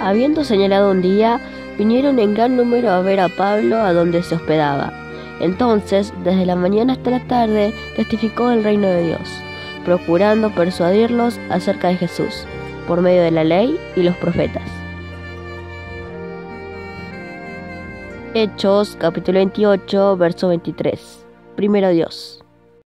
Habiendo señalado un día, vinieron en gran número a ver a Pablo a donde se hospedaba. Entonces, desde la mañana hasta la tarde, testificó el reino de Dios, procurando persuadirlos acerca de Jesús, por medio de la ley y los profetas. Hechos capítulo 28, verso 23. Primero Dios.